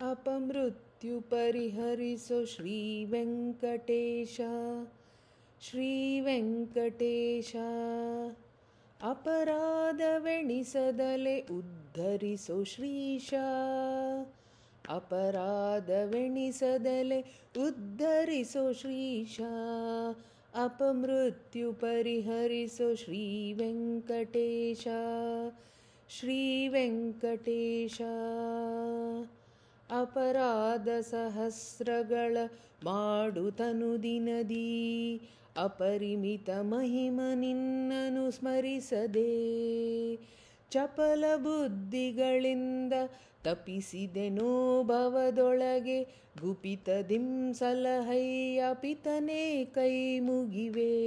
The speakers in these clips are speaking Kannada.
अपमृत्युपरिहरिसो श्रीवेङ्कटेश। श्रीवेङ्कटेश अपराधवेणिसदले उद्धरिसो श्रीशा। अपराधवेणिसदले उद्धरिसो श्रीशा। अपमृत्युपरिहरिसो श्रीवेङ्कटेश। श्रीवेङ्कटेश। ಅಪರಾಧ ಸಹಸ್ರಗಳ ಮಾಡುತನು ದಿನದಿ. ಅಪರಿಮಿತ ಮಹಿಮ ನಿನ್ನನು ಸ್ಮರಿಸದೆ. ಚಪಲ ಬುದ್ಧಿಗಳಿಂದ ತಪಿಸಿದೆನೋ ಭವದೊಳಗೆ ಗುಪಿತದಿಂ ದಿಂಸಲಹೈಯ ಪಿತನೇ ಕೈ ಮುಗಿವೆ.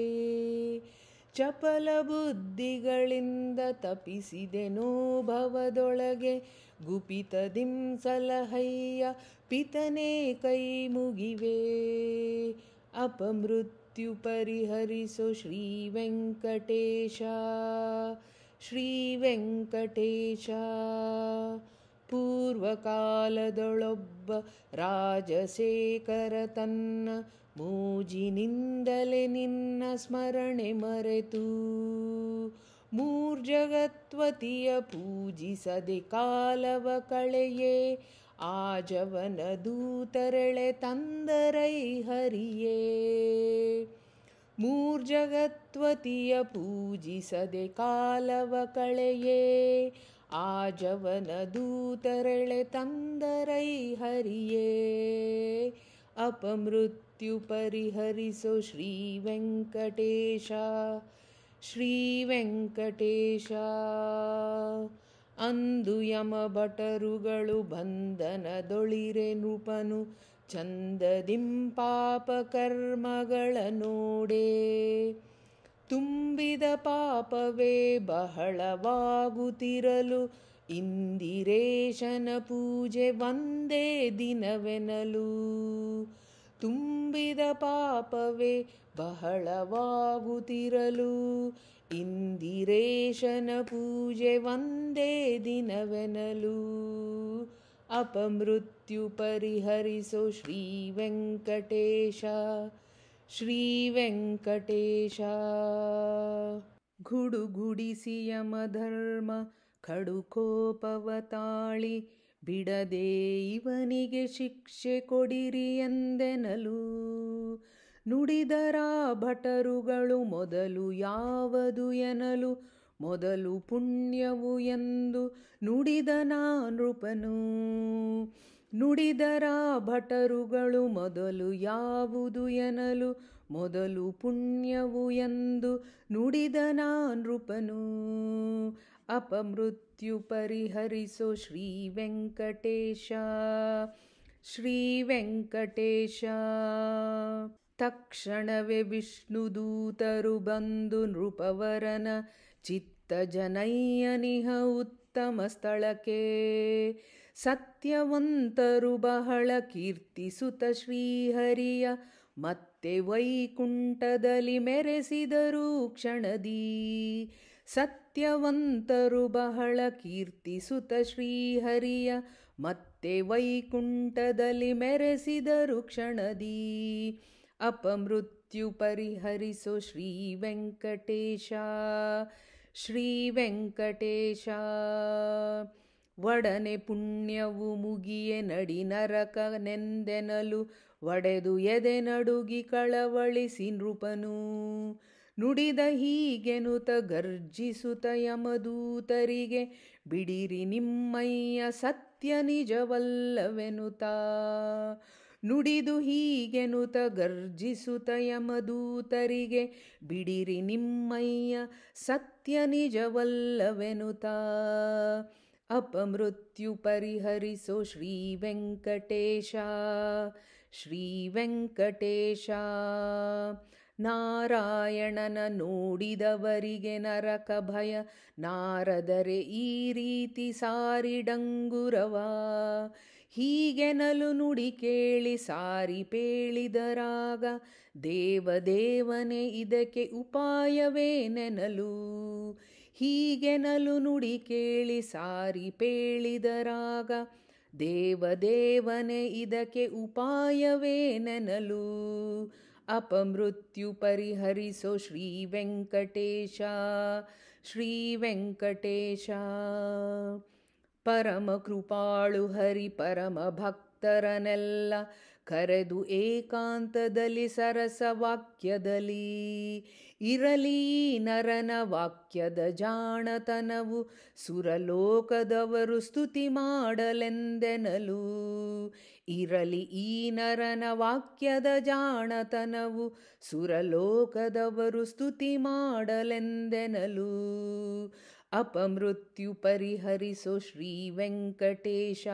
ಚಪಲ ಬುದ್ಧಿಗಳಿಂದ ತಪಿಸಿದೆನೋ ಭವದೊಳಗೆ. ಗುಪಿತದಿಂ ಸಲಹಯ್ಯ ಪಿತನೇ ಕೈ ಮುಗಿವೆ. ಅಪಮೃತ್ಯು ಪರಿಹರಿಸೋ ಶ್ರೀ ವೆಂಕಟೇಶ. ಶ್ರೀ ವೆಂಕಟೇಶ. ಪೂರ್ವಕಾಲದೊಳೊಬ್ಬ ರಾಜಶೇಖರ ತನ್ನ ಮೂಜಿನಿಂದಲೇ ನಿನ್ನ ಸ್ಮರಣೆ ಮರೆತು ಮೂರ್ಜಗತ್ವತಿಯ ಪೂಜಿಸದೆ ಕಾಲವ ಕಳೆಯೇ ಆಜವನ ದೂತರೆಳೆ ತಂದರೈ ಹರಿಯೇ. ಮೂರ್ಜಗತ್ವತಿಯ ಪೂಜಿಸದೆ ಕಾಲವ ಕಳೆಯೇ ಆಜವನ ದೂತರೆಳೆ ತಂದರೈ ಹರಿಯೇ. ಅಪಮೃತ್ಯು ಪರಿಹರಿಸೋ ಶ್ರೀ ವೆಂಕಟೇಶ ಶ್ರೀ ವೆಂಕಟೇಶ. ಅಂದು ಯಮ ಭಟರುಗಳು ಬಂಧನದೊಳಿರೆ ನೃಪನು ಚಂದದಿಂ ಪಾಪ ಕರ್ಮಗಳ ನೋಡೆ. ತುಂಬಿದ ಪಾಪವೇ ಬಹಳವಾಗುತ್ತಿರಲು. ಇಂದಿರೇಶನ ಪೂಜೆ ಒಂದೇ ದಿನವೆನಲು. ತುಂಬಿದ ಪಾಪವೇ ಬಹಳವಾಗುತ್ತಿರಲು. ಇಂದಿರೇಶನ ಪೂಜೆ ಒಂದೇ ದಿನವೆನಲು. ಅಪಮೃತ್ಯು ಪರಿಹರಿಸೋ ಶ್ರೀ ವೆಂಕಟೇಶ ಶ್ರೀ ವೆಂಕಟೇಶ ಗುಡುಗುಡಿಸಿ ಯಮಧರ್ಮ ಕಡುಕೋಪವ ತಾಳಿ ಬಿಡದೆ ಇವನಿಗೆ ಶಿಕ್ಷೆ ಕೊಡಿರಿ ಎಂದೆನಲು. ನುಡಿದರ ಭಟರುಗಳು ಮೊದಲು ಯಾವದು ಎನಲು? ಮೊದಲು ಪುಣ್ಯವು ಎಂದು ನುಡಿದನ ನೃಪನು ನುಡಿದರ ಭಟರುಗಳು ಮೊದಲು ಯಾವುದು ಎನಲು? ಮೊದಲು ಪುಣ್ಯವು ಎಂದು ನುಡಿದನ ನೃಪನು. ಅಪಮೃತ್ಯು ಪರಿಹರಿಸೋ ಶ್ರೀ ವೆಂಕಟೇಶ. ಶ್ರೀ ವೆಂಕಟೇಶ. ತಕ್ಷಣವೇ ವಿಷ್ಣುದೂತರು ಬಂದು ನೃಪವರನ ಚಿತ್ತ ಜನಯ್ಯನಿಹ ಉತ್ತಮ ಸ್ಥಳಕ್ಕೆ ಸತ್ಯವಂತರು ಬಹಳ ಕೀರ್ತಿಸುತ್ತ ಶ್ರೀಹರಿಯ ಮತ್ತೆ ವೈಕುಂಠದಲ್ಲಿ ಮೆರೆಸಿದರು ಕ್ಷಣದಿ ಸತ್ಯವಂತರು ಬಹಳ ಕೀರ್ತಿಸುತ್ತ ಶ್ರೀಹರಿಯ ಮತ್ತೆ ವೈಕುಂಠದಲ್ಲಿ ಮೆರೆಸಿದರು ಕ್ಷಣದಿ ಅಪಮೃತ್ಯು ಪರಿಹರಿಸೋ ಶ್ರೀ ವೆಂಕಟೇಶ ಶ್ರೀ ವೆಂಕಟೇಶ ಒಡನೆ ಪುಣ್ಯವು ಮುಗಿಯೆ ನಡಿ ನರಕ ನೆಂದೆನಲು, ಒಡೆದು ಎದೆ ನಡುಗಿ ಕಳವಳಿಸಿ ನೃಪನು. ನುಡಿದ ಹೀಗೆನುತ ಗರ್ಜಿಸುತ ಯಮದೂತರಿಗೆ, ಬಿಡಿರಿ ನಿಮ್ಮಯ್ಯ ಸತ್ಯ ನಿಜವಲ್ಲವೆನುತ ನುಡಿದು ಹೀಗೆನುತ ಗರ್ಜಿಸುತ ಯಮದೂತರಿಗೆ, ಬಿಡಿರಿ ನಿಮ್ಮಯ್ಯ ಸತ್ಯ ನಿಜವಲ್ಲವೆನುತ ಅಪಮೃತ್ಯು ಪರಿಹರಿಸೋ ಶ್ರೀ ವೆಂಕಟೇಶ ಶ್ರೀ ವೆಂಕಟೇಶ. ನಾರಾಯಣನ ನೋಡಿದವರಿಗೆ ನರಕ ಭಯ, ನಾರದರೆ ಈ ರೀತಿ ಸಾರಿಡಂಗುರವ ಹೀಗೆನಲು ನುಡಿ ಕೇಳಿ ಸಾರಿ ಪೇಳಿದರಾಗ ದೇವದೇವನೇ ಇದಕ್ಕೆ ಉಪಾಯವೇನೆನಲು ಹೀಗೆನಲು ನುಡಿ ಕೇಳಿ ಸಾರಿ ಪೇಳಿದರಾಗ, ದೇವದೇವನೇ ಇದಕ್ಕೆ ಉಪಾಯವೇನೆನಲು ಅಪಮೃತ್ಯು ಪರಿಹರಿಸೋ ಶ್ರೀ ವೆಂಕಟೇಶ ಶ್ರೀ ವೆಂಕಟೇಶ. ಪರಮ ಕೃಪಾಳು ಹರಿ ಪರಮ ಭಕ್ತರನೆಲ್ಲ ಕರೆದು ಏಕಾಂತದಲ್ಲಿ ಸರಸ ವಾಕ್ಯದಲ್ಲಿ. ಇರಲಿ ನರನ ವಾಕ್ಯದ ಜಾಣತನವು, ಸುರಲೋಕದವರು ಸ್ತುತಿ ಮಾಡಲೆಂದೆನಲು. ಇರಲಿ ಈ ನರನ ವಾಕ್ಯದ ಜಾಣತನವು, ಸುರಲೋಕದವರು ಸ್ತುತಿ ಮಾಡಲೆಂದೆನಲು. ಅಪಮೃತ್ಯು ಪರಿಹರಿಸೋ ಶ್ರೀ ವೆಂಕಟೇಶ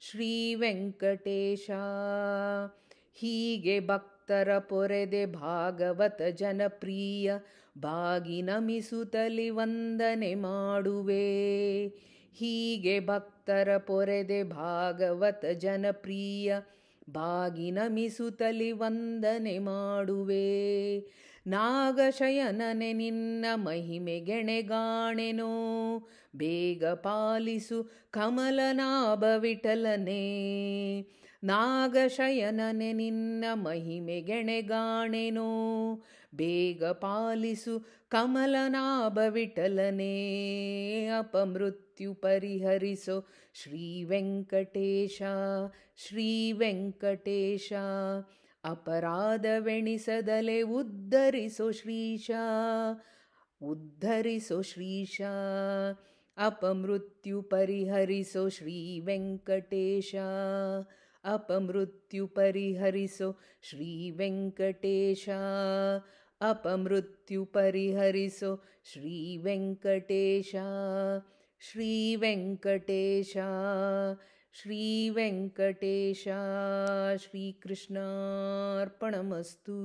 ಶ್ರೀ ವೆಂಕಟೇಶ ಹೀಗೆ ಭಕ್ತರ ಪೊರೆದೆ ಭಾಗವತ ಜನಪ್ರಿಯ. ಬಾಗಿ ನಮಿಸುತ್ತಲಿ ವಂದನೆ ಮಾಡುವೆ. ಹೀಗೆ ಭಕ್ತರ ಪೊರೆದೆ ಭಾಗವತ ಜನಪ್ರಿಯ. ಬಾಗಿ ಮಿಸುತಲಿ ವಂದನೆ ಮಾಡುವೆ. ನಾಗಶಯನನೆ ನಿನ್ನ ಮಹಿಮೆ ಗೆಣೆಗಾಣೆನೋ. ಬೇಗ ಪಾಲಿಸು ಕಮಲನಾಭ ವಿಠಲನೆ. ನಾಗಶಯನನೆ ನಿನ್ನ ಮಹಿಮೆ ಗೆಣೆಗಾಣೆನೋ ಬೇಗ ಪಾಲಿಸು ಕಮಲನಾಭ ವಿಠಲನೆ ಅಪಮೃತ್ಯು ಪರಿಹರಿಸೋ ಶ್ರೀ ವೆಂಕಟೇಶ ಶ್ರೀ ವೆಂಕಟೇಶ ಅಪರಾಧವೆಣಿಸದಲೆ ಉದ್ಧರಿಸೋ ಶ್ರೀಶ ಉದ್ಧರಿಸೋ ಶ್ರೀಶ ಅಪಮೃತ್ಯು ಪರಿಹರಿಸೋ अपमृत्युपरिहरिसो श्रीवेङ्कटेश। अपमृत्युपरिहरिसो श्रीवेङ्कटेश। श्रीवेङ्कटेश। श्रीवेङ्कटेश। श्रीकृष्णार्पणमस्तु।